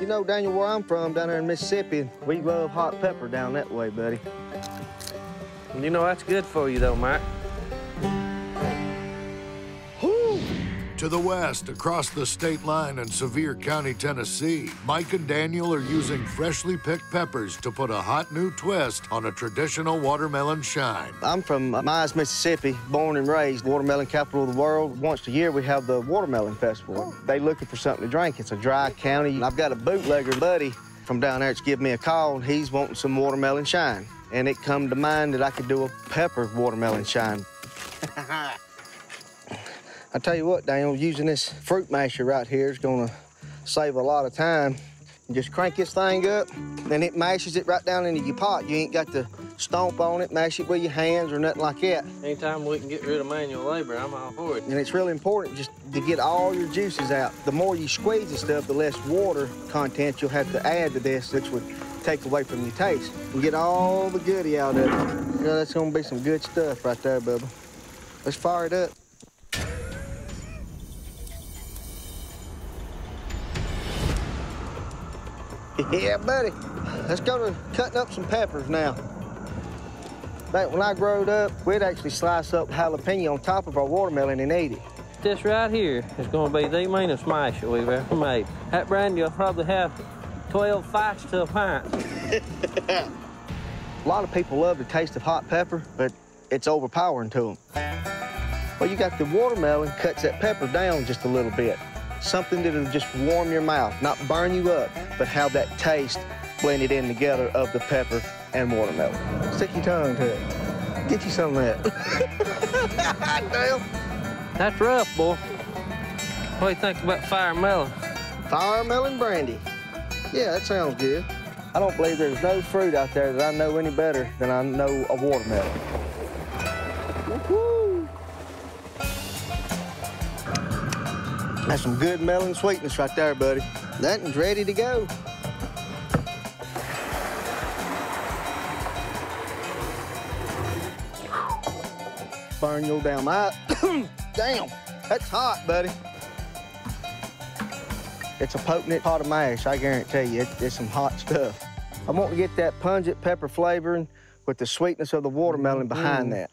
You know, Daniel, where I'm from, down there in Mississippi, we love hot pepper down that way, buddy. You know that's good for you, though, Mike. To the west, across the state line in Sevier County, Tennessee, Mike and Daniel are using freshly picked peppers to put a hot new twist on a traditional watermelon shine. I'm from Mize, Mississippi, born and raised, watermelon capital of the world. Once a year, we have the Watermelon Festival. They looking for something to drink. It's a dry county. I've got a bootlegger buddy from down there that's give me a call, and he's wanting some watermelon shine. And it come to mind that I could do a pepper watermelon shine. I tell you what, Daniel, using this fruit masher right here is gonna save a lot of time. You just crank this thing up, then it mashes it right down into your pot. You ain't got to stomp on it, mash it with your hands or nothing like that. Anytime we can get rid of manual labor, I'm all for it. And it's really important just to get all your juices out. The more you squeeze the stuff, the less water content you'll have to add to this, which would take away from your taste. And get all the goody out of it. Yeah, that's gonna be some good stuff right there, Bubba. Let's fire it up. Yeah, buddy. Let's go to cutting up some peppers now. Back when I growed up, we'd actually slice up jalapeno on top of our watermelon and eat it. This right here is going to be the meanest smash that we've ever made. That brandy will probably have 12 fights to a pint. A lot of people love the taste of hot pepper, but it's overpowering to them. Well, you got the watermelon cuts that pepper down just a little bit. Something that'll just warm your mouth, not burn you up, but have that taste blended in together of the pepper and watermelon. Stick your tongue to it. Get you some of that. Damn. That's rough, boy. What do you think about fire melon? Fire melon brandy. Yeah, that sounds good. I don't believe there's no fruit out there that I know any better than I know a watermelon. That's some good melon sweetness right there, buddy. That one's ready to go. Burn your damn eye. damn, that's hot, buddy. It's a potent pot of mash, I guarantee you. It, it's some hot stuff. I want to get that pungent pepper flavoring with the sweetness of the watermelon behind mm-hmm. that.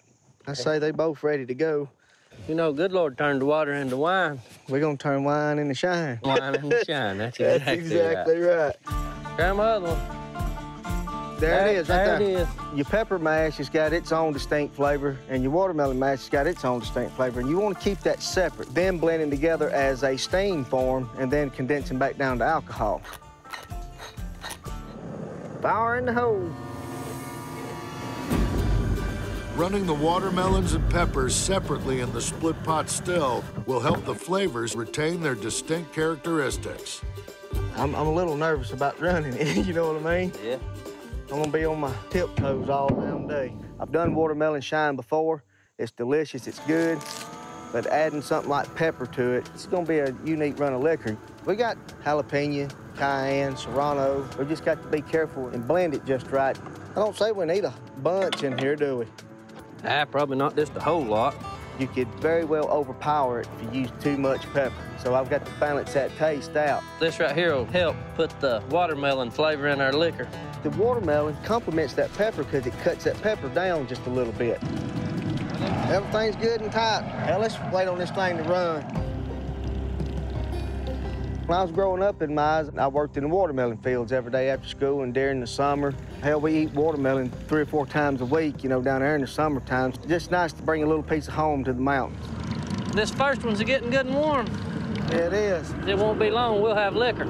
I say they both ready to go. You know, good Lord turned the water into wine. We're gonna turn wine into shine. Wine into shine. That's That's exactly, right. right. Grab my other one. There it is, right there. there. it is. Your pepper mash has got its own distinct flavor, and your watermelon mash has got its own distinct flavor, and you want to keep that separate, then blending together as a steam form, and then condensing back down to alcohol. Fire in the hole. Running the watermelons and peppers separately in the split pot still will help the flavors retain their distinct characteristics. I'm, I'm a little nervous about running it, you know what I mean? Yeah. I'm gonna be on my tiptoes all damn day. I've done watermelon shine before. It's delicious, it's good, but adding something like pepper to it, it's gonna be a unique run of liquor. We got jalapeno, cayenne, serrano. We just got to be careful and blend it just right. I don't say we need a bunch in here, do we? Ah, probably not just a whole lot. You could very well overpower it if you use too much pepper. So I've got to balance that taste out. This right here will help put the watermelon flavor in our liquor. The watermelon complements that pepper because it cuts that pepper down just a little bit. Everything's good and tight. Now let's wait on this thing to run. When I was growing up in Mize, I worked in the watermelon fields every day after school and during the summer. Hell, we eat watermelon three or four times a week, you know, down there in the summertime. It's just nice to bring a little piece of home to the mountains. This first one's getting good and warm. Yeah, it is. It won't be long, we'll have liquor.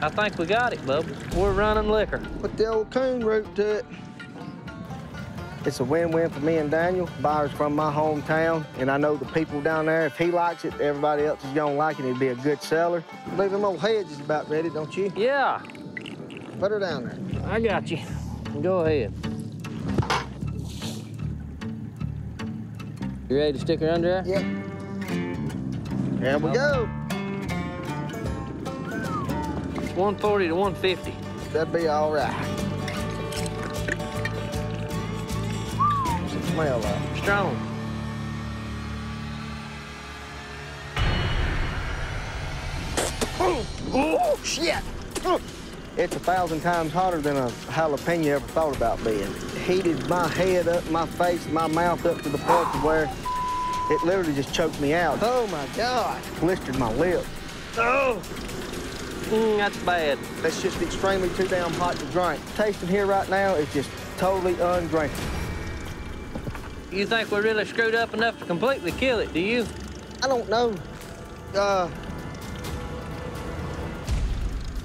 I think we got it, Bubba. We're running liquor. Put the old coon root to it. It's a win-win for me and Daniel. Buyer's from my hometown, and I know the people down there, if he likes it, everybody else is gonna like it. It'd be a good seller. I believe them old heads is about ready, don't you? Yeah, Put her down there. I got you. Go ahead. You ready to stick her under there? Yep. There we go. 140 to 150. That'd be all right. Strong. Oh, shit! It's a thousand times hotter than a jalapeno ever thought about being. Heated my head up, my face, my mouth up to the point where it literally just choked me out. Oh, my God. Blistered my lips. Oh! Mm, that's bad. That's just extremely too damn hot to drink. Tasting here right now is just totally undrinkable. You think we're really screwed up enough to completely kill it, do you? I don't know. Uh,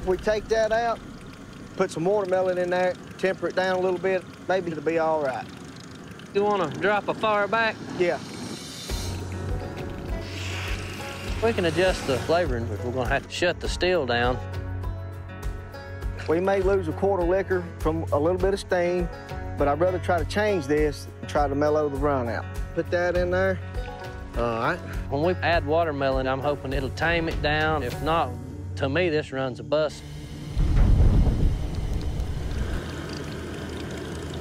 we take that out, put some watermelon in there, temper it down a little bit, maybe it'll be all right. You want to drop a fire back? Yeah. We can adjust the flavoring, but we're going to have to shut the still down. We may lose a quarter liquor from a little bit of steam, but I'd rather try to change this and try to mellow the run out. Put that in there. All right. When we add watermelon, I'm hoping it'll tame it down. If not, to me, this run's a bust.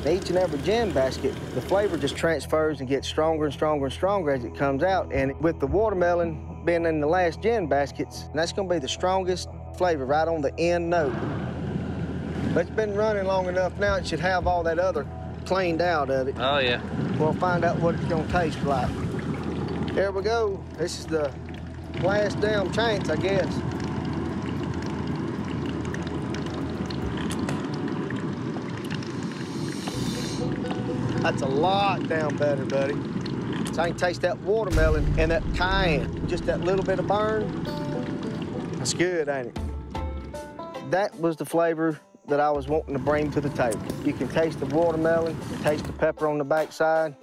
Each and every gin basket, the flavor just transfers and gets stronger and stronger and stronger as it comes out. And with the watermelon being in the last gin baskets, that's gonna be the strongest flavor right on the end note. But it's been running long enough now, it should have all that other cleaned out of it. Oh, yeah. We'll find out what it's gonna taste like. There we go. This is the last damn chance, I guess. That's a lot down better, buddy. So I can taste that watermelon and that cayenne, just that little bit of burn. That's good, ain't it? That was the flavor that I was wanting to bring to the table. You can taste the watermelon, taste the pepper on the backside.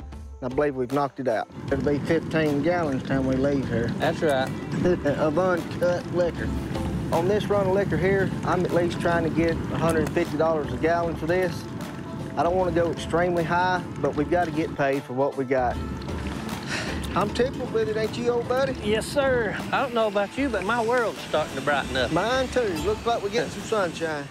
I believe we've knocked it out. It'll be 15 gallons time we leave here That's right. of uncut liquor. On this run of liquor here, I'm at least trying to get $150 a gallon for this. I don't want to go extremely high, but we've got to get paid for what we got. I'm tickled with it, ain't you, old buddy? Yes, sir. I don't know about you, but my world's starting to brighten up. Mine too. Looks like we're getting some sunshine.